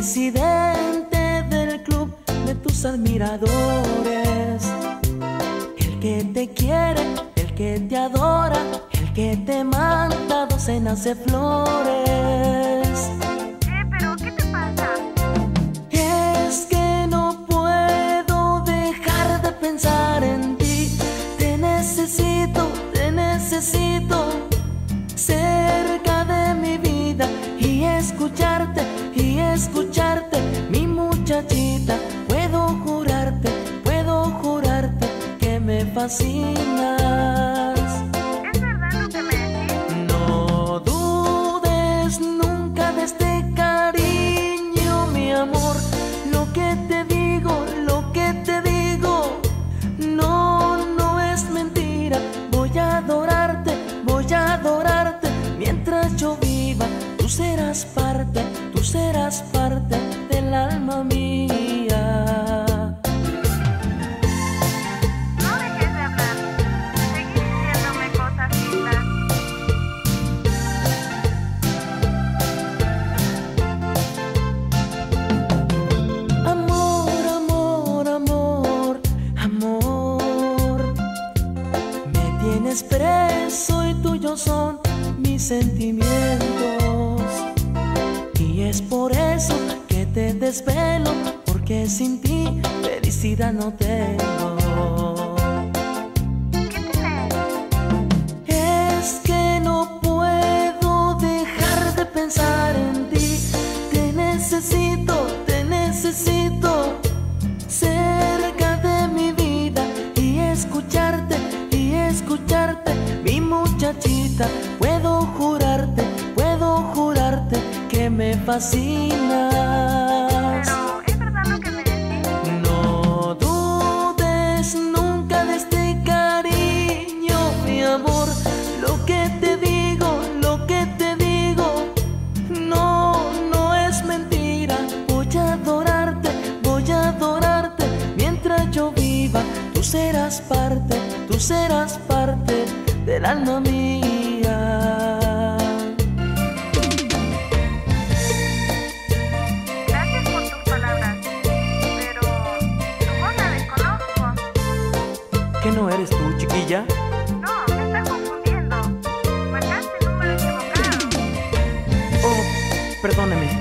presidente del club de tus admiradores. El que te quiere, el que te adora, el que te manda docenas de flores. Fascinas. ¿Es verdad lo que me decís? No dudes nunca de este cariño, mi amor. Lo que te digo, lo que te digo, no, no es mentira. Voy a adorarte, voy a adorarte mientras yo viva. Tú serás parte, tú serás parte del alma mía. Sentimientos. Y es por eso que te desvelo, porque sin ti felicidad no tengo. Es que no puedo dejar de pensar en ti. Te necesito, te necesito cerca de mi vida y escucharte y escucharte, muchachita. Puedo jurarte, puedo jurarte que me fascinas. Pero ¿es verdad lo que me decís? No dudes nunca de este cariño, mi amor. Lo que te digo, lo que te digo, no, no es mentira. Voy a adorarte, voy a adorarte mientras yo viva. Tú serás parte, tú serás parte del alma mía. Gracias por tus palabras. Pero tu voz la desconozco. ¿Qué no eres tú, chiquilla? No, me estás confundiendo. Marcaste el número equivocado. Oh, perdóneme.